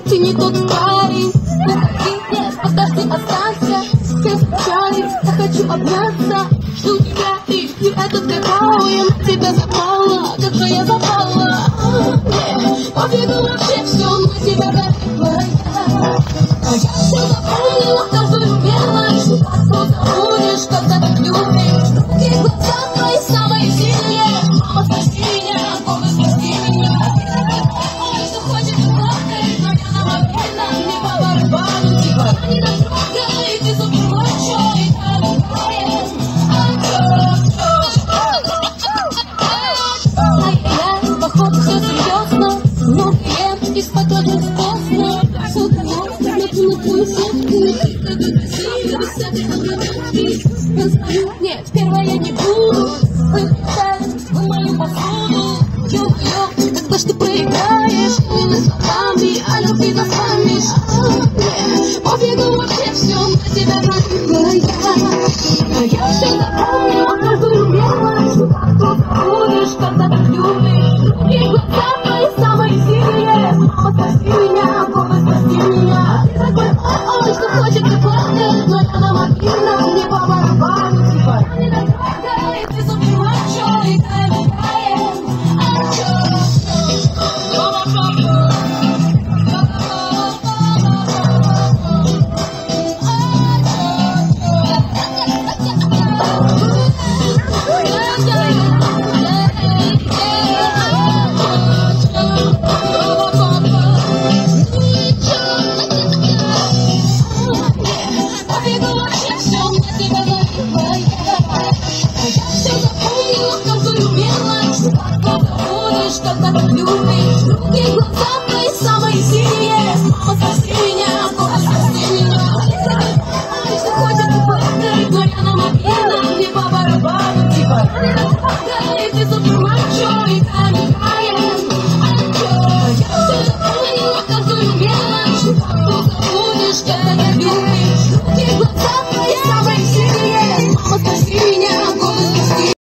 ты не тот парень. Подожди, нет, подожди, останься Без печали, я хочу обняться Жду тебя и пью этот на тебя запала, как же я запала. Пофигу вообще все, на тебя забила А я все запомнила, нет, первое я не буду в мою посуду Ё-ё, когда ж ты проиграешь Милыми словами, а любви Нет, пофигу вообще все На тебя забила я хочет ты плакать Но я на Что-то любишь, других глаз